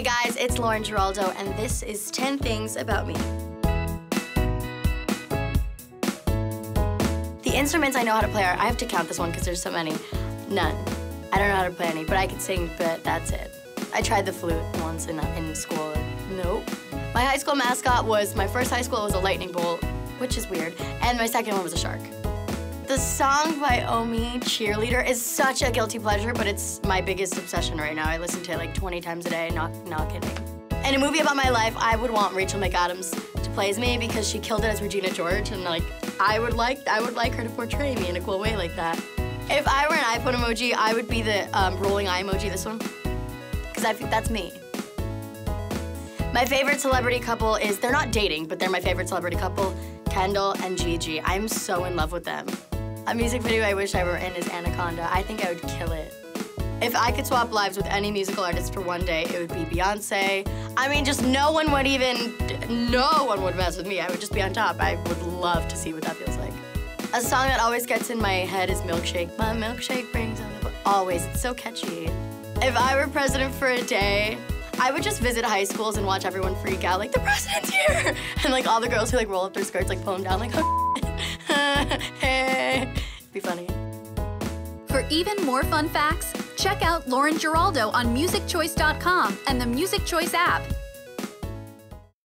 Hey guys, it's Lauren Giraldo, and this is 10 Things About Me. The instruments I know how to play are, I have to count this one because there's so many. None. I don't know how to play any, but I can sing, but that's it. I tried the flute once in, in school. Nope. My high school mascot was, my first high school was a lightning bolt, which is weird, and my second one was a shark. The song by Omi, Cheerleader, is such a guilty pleasure, but it's my biggest obsession right now. I listen to it like 20 times a day, not, not kidding. In a movie about my life, I would want Rachel McAdams to play as me because she killed it as Regina George, and like, I would like, I would like her to portray me in a cool way like that. If I were an iPhone emoji, I would be the um, rolling eye emoji, this one, because I think that's me. My favorite celebrity couple is, they're not dating, but they're my favorite celebrity couple, Kendall and Gigi. I'm so in love with them. A music video I wish I were in is Anaconda. I think I would kill it. If I could swap lives with any musical artist for one day, it would be Beyonce. I mean, just no one would even, no one would mess with me. I would just be on top. I would love to see what that feels like. A song that always gets in my head is Milkshake. My milkshake brings on the always. It's so catchy. If I were president for a day, I would just visit high schools and watch everyone freak out, like, the president's here! And like all the girls who like roll up their skirts, like pull them down, like, hey. For even more fun facts, check out Lauren Giraldo on musicchoice.com and the Music Choice app.